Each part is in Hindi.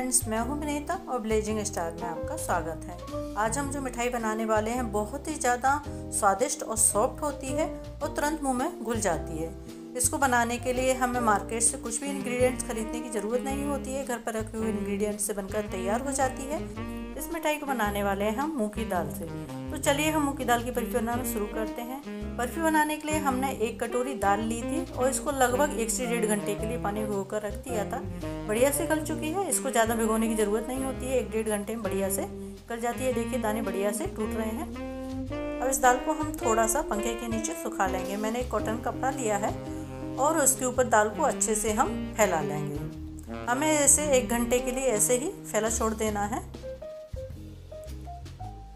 फ्रेंड्स मैं हूँ विनीता और ब्लेजिंग स्टार में आपका स्वागत है। आज हम जो मिठाई बनाने वाले हैं, बहुत ही ज़्यादा स्वादिष्ट और सॉफ्ट होती है और तुरंत मुँह में घुल जाती है। इसको बनाने के लिए हमें मार्केट से कुछ भी इंग्रेडिएंट्स खरीदने की ज़रूरत नहीं होती है। घर पर रखे हुए इंग्रेडिएंट्स से बनकर तैयार हो जाती है। इस मिठाई को बनाने वाले हैं हम मूँग की दाल से। तो चलिए हम मूँग की दाल की बर्फ़ी बनाना शुरू करते हैं। बर्फ़ी बनाने के लिए हमने एक कटोरी दाल ली थी और इसको लगभग एक से डेढ़ घंटे के लिए पानी भिगो कर रख दिया था। बढ़िया से गल चुकी है, इसको ज़्यादा भिगोने की ज़रूरत नहीं होती है, एक डेढ़ घंटे में बढ़िया से गल जाती है। देखिए दाने बढ़िया से टूट रहे हैं। अब इस दाल को हम थोड़ा सा पंखे के नीचे सुखा लेंगे। मैंने एक कॉटन कपड़ा लिया है और उसके ऊपर दाल को अच्छे से हम फैला लेंगे। हमें ऐसे एक घंटे के लिए ऐसे ही फैला छोड़ देना है।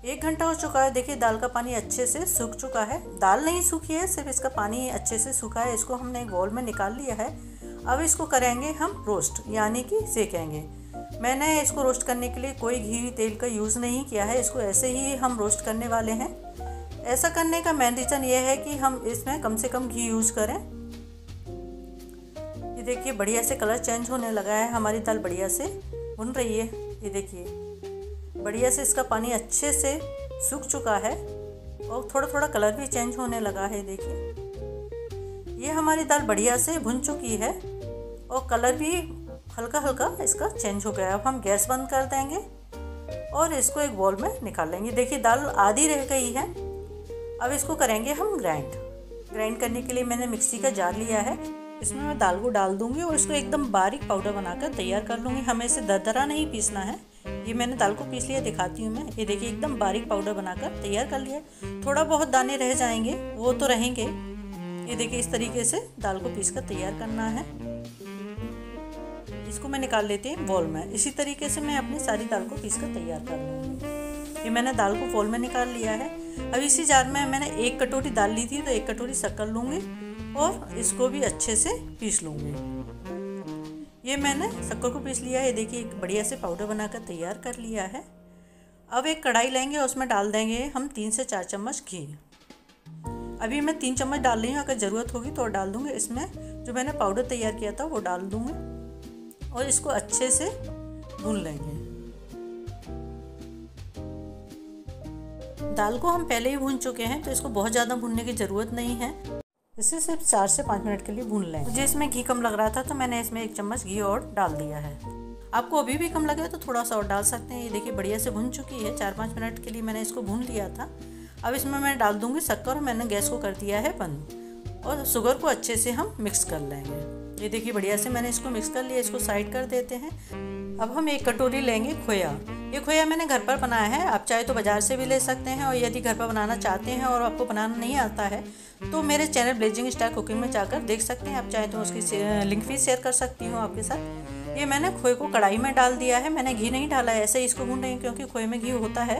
एक घंटा हो चुका है। देखिए, दाल का पानी अच्छे से सूख चुका है। दाल नहीं सूखी है, सिर्फ़ इसका पानी अच्छे से सूखा है। इसको हमने एक बॉल में निकाल लिया है। अब इसको करेंगे हम रोस्ट यानी कि सेकेंगे। मैंने इसको रोस्ट करने के लिए कोई घी, तेल का यूज़ नहीं किया है। इसको ऐसे ही हम रोस्ट करने वाले हैं। ऐसा करने का मेन रीज़न ये है कि हम इसमें कम से कम घी यूज़ करें। ये देखिए, बढ़िया से कलर चेंज होने लगा है। हमारी दाल बढ़िया से भुन रही है। ये देखिए। बढ़िया से इसका पानी अच्छे से सूख चुका है और थोड़ा थोड़ा कलर भी चेंज होने लगा है, देखिए। ये हमारी दाल बढ़िया से भुन चुकी है और कलर भी हल्का हल्का इसका चेंज हो गया अब हम गैस बंद कर देंगे और इसको एक बॉल में निकाल लेंगे। देखिए, दाल आधी रह गई है। अब इसको करेंगे हम ग्राइंड ग्राइंड करने के लिए मैंने मिक्सी का जार लिया है। इसमें मैं दाल को डाल दूँगी और इसको एकदम बारीक पाउडर बनाकर तैयार कर लूँगी। हमें इसे दरदरा नहीं पीसना है। ये मैंने दाल को पीस लिया, दिखाती हूँ मैं। ये देखिए, एकदम बारीक पाउडर बनाकर तैयार कर लिया थोड़ा बहुत दाने रह जाएँगे, वो तो रहेंगे। ये देखिए, इस तरीके से दाल को पीस कर तैयार करना है। इसको मैं निकाल लेती हूँ बॉल में। इसी तरीके से मैं अपनी सारी दाल को पीस कर तैयार कर लूँगी ये मैंने दाल को बॉल में निकाल लिया है। अब इसी जार में मैंने एक कटोरी दाल ली थी तो एक कटोरी शक्कर लूँगी और इसको भी अच्छे से पीस लूँगी। ये मैंने शक्कर को पीस लिया है। देखिए, एक बढ़िया से पाउडर बनाकर तैयार कर लिया है। अब एक कढ़ाई लेंगे और उसमें डाल देंगे हम तीन से चार चम्मच घी। अभी मैं तीन चम्मच डाल रही हूँ। अगर ज़रूरत होगी तो डाल दूँगी। इसमें जो मैंने पाउडर तैयार किया था वो डाल दूँगी और इसको अच्छे से भून लेंगे। दाल को हम पहले ही भून चुके हैं तो इसको बहुत ज़्यादा भूनने की ज़रूरत नहीं है। इसे सिर्फ़ चार से पाँच मिनट के लिए भून लें। मुझे इसमें घी कम लग रहा था तो मैंने इसमें एक चम्मच घी और डाल दिया है। आपको अभी भी कम लगे तो थोड़ा सा और डाल सकते हैं। ये देखिए, बढ़िया से भून चुकी है। चार पाँच मिनट के लिए मैंने इसको भून लिया था। अब इसमें मैं डाल दूँगी शक्कर और मैंने गैस को कर दिया है बंद। और शुगर को अच्छे से हम मिक्स कर लेंगे। ये देखिए बढ़िया से मैंने इसको मिक्स कर लिया, इसको साइड कर देते हैं। अब हम एक कटोरी लेंगे खोया। ये खोया मैंने घर पर बनाया है, आप चाहे तो बाज़ार से भी ले सकते हैं और यदि घर पर बनाना चाहते हैं और आपको बनाना नहीं आता है तो मेरे चैनल ब्लेजिंग स्टार कुकिंग में जाकर देख सकते हैं। आप चाहे तो उसकी लिंक भी शेयर कर सकती हूँ आपके साथ। ये मैंने खोए को कढ़ाई में डाल दिया है, मैंने घी नहीं डाला है, ऐसे ही इसको भून रही क्योंकि खोए में घी होता है।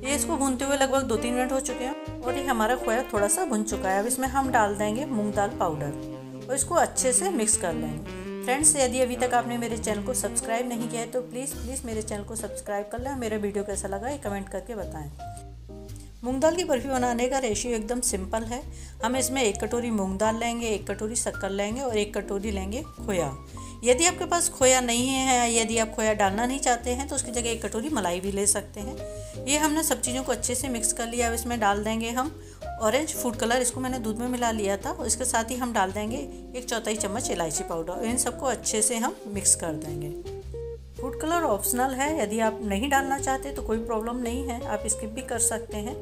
ये इसको भूनते हुए लगभग दो तीन मिनट हो चुके हैं और ये हमारा खोया थोड़ा सा भुन चुका है। अब इसमें हम डाल देंगे मूंग दाल पाउडर और इसको अच्छे से मिक्स कर लेंगे। फ्रेंड्स यदि अभी तक आपने मेरे चैनल को सब्सक्राइब नहीं किया है तो प्लीज़ प्लीज़ मेरे चैनल को सब्सक्राइब कर लें मेरा वीडियो कैसा लगा ये कमेंट करके बताएँ। मूंग दाल की बर्फ़ी बनाने का रेशियो एकदम सिंपल है। हम इसमें एक कटोरी मूंग दाल लेंगे, एक कटोरी शक्कर लेंगे और एक कटोरी लेंगे खोया। यदि आपके पास खोया नहीं है, यदि आप खोया डालना नहीं चाहते हैं तो उसकी जगह एक कटोरी मलाई भी ले सकते हैं। ये हमने सब चीज़ों को अच्छे से मिक्स कर लिया। अब इसमें डाल देंगे हम ऑरेंज फ़ूड कलर इसको मैंने दूध में मिला लिया था। इसके साथ ही हम डाल देंगे एक चौथाई चम्मच इलायची पाउडर इन सबको अच्छे से हम मिक्स कर देंगे। फ़ूड कलर ऑप्शनल है। यदि आप नहीं डालना चाहते तो कोई प्रॉब्लम नहीं है। आप स्किप भी कर सकते हैं।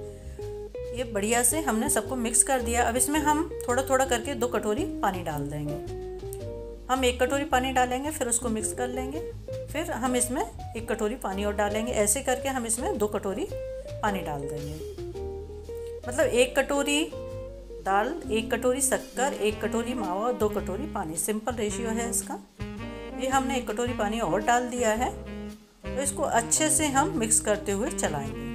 ये बढ़िया से हमने सबको मिक्स कर दिया। अब इसमें हम थोड़ा थोड़ा करके दो कटोरी पानी डाल देंगे। हम एक कटोरी पानी डालेंगे, फिर उसको मिक्स कर लेंगे। फिर हम इसमें एक कटोरी पानी और डालेंगे। ऐसे करके हम इसमें दो कटोरी पानी डाल देंगे। मतलब एक कटोरी दाल, एक कटोरी शक्कर, एक कटोरी मावा और दो कटोरी पानी। सिंपल रेशियो है इसका। ये हमने एक कटोरी पानी और डाल दिया है। तो इसको अच्छे से हम मिक्स करते हुए चलाएँगे।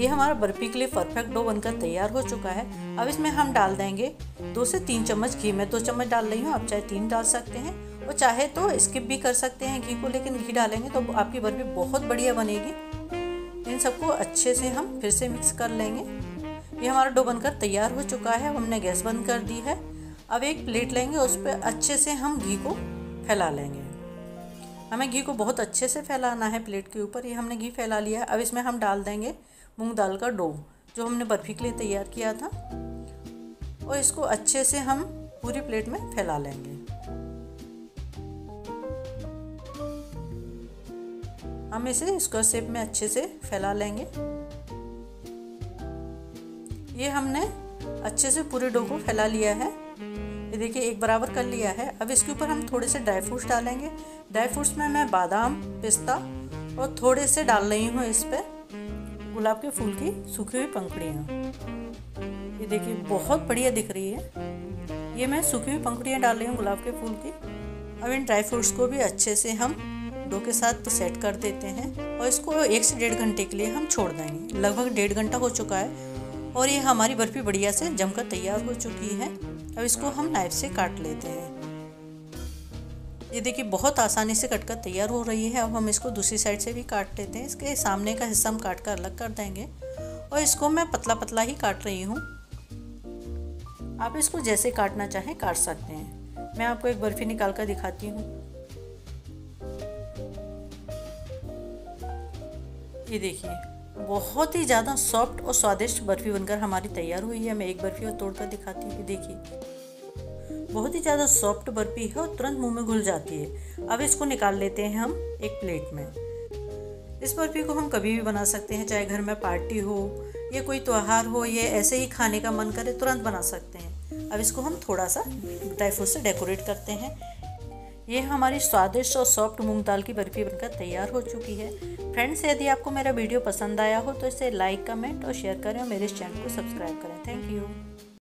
ये हमारा बर्फ़ी के लिए परफेक्ट डो बनकर तैयार हो चुका है। अब इसमें हम डाल देंगे दो से तीन चम्मच घी। मैं दो चम्मच डाल रही हूँ, आप चाहे तीन डाल सकते हैं। और चाहे तो स्किप भी कर सकते हैं घी को, लेकिन घी डालेंगे तो आपकी बर्फ़ी बहुत बढ़िया बनेगी। इन सबको अच्छे से हम फिर से मिक्स कर लेंगे। ये हमारा डो बनकर तैयार हो चुका है हमने गैस बंद कर दी है। अब एक प्लेट लेंगे, उस पर अच्छे से हम घी को फैला लेंगे। हमें घी को बहुत अच्छे से फैलाना है प्लेट के ऊपर, ये हमने घी फैला लिया है। अब इसमें हम डाल देंगे मूंग दाल का डो जो हमने बर्फ़ी के लिए तैयार किया था। और इसको अच्छे से हम पूरी प्लेट में फैला लेंगे। हम इसे स्क्वायर शेप में अच्छे से फैला लेंगे। ये हमने अच्छे से पूरे डो को फैला लिया है। ये देखिए, एक बराबर कर लिया है। अब इसके ऊपर हम थोड़े से ड्राई फ्रूट्स डालेंगे। ड्राई फ्रूट्स में मैं बादाम, पिस्ता और थोड़े से डाल रही हूँ इस पर गुलाब के फूल की सूखी हुई पंखड़ियाँ। ये देखिए, बहुत बढ़िया दिख रही है। ये मैं सूखी हुई पंखड़ियाँ डाल रही हूँ गुलाब के फूल की। अब इन ड्राई फ्रूट्स को भी अच्छे से हम डो के साथ तो सेट कर देते हैं और इसको एक से डेढ़ घंटे के लिए हम छोड़ देंगे। लगभग डेढ़ घंटा हो चुका है और ये हमारी बर्फ़ी बढ़िया से जमकर तैयार हो चुकी है। अब इसको हम नाइफ से काट लेते हैं। ये देखिए, बहुत आसानी से कटकर तैयार हो रही है। अब हम इसको दूसरी साइड से भी काट लेते हैं। इसके सामने का हिस्सा हम काट कर अलग कर देंगे और इसको मैं पतला पतला ही काट रही हूँ। आप इसको जैसे काटना चाहें, काट सकते हैं। मैं आपको एक बर्फ़ी निकाल कर दिखाती हूँ। ये देखिए, बहुत ही ज़्यादा सॉफ्ट और स्वादिष्ट बर्फ़ी बनकर हमारी तैयार हुई है। मैं एक बर्फ़ी और तोड़कर दिखाती हूँ। देखिए, बहुत ही ज़्यादा सॉफ्ट बर्फ़ी है और तुरंत मुँह में घुल जाती है। अब इसको निकाल लेते हैं हम एक प्लेट में। इस बर्फ़ी को हम कभी भी बना सकते हैं, चाहे घर में पार्टी हो या कोई त्यौहार हो, या ऐसे ही खाने का मन करे तुरंत बना सकते हैं। अब इसको हम थोड़ा सा ड्राई फ्रूट से डेकोरेट करते हैं। ये हमारी स्वादिष्ट और सॉफ्ट मूंग दाल की बर्फ़ी बनकर तैयार हो चुकी है। फ्रेंड्स, यदि आपको मेरा वीडियो पसंद आया हो तो इसे लाइक, कमेंट और शेयर करें और मेरे इस चैनल को सब्सक्राइब करें। Thank you.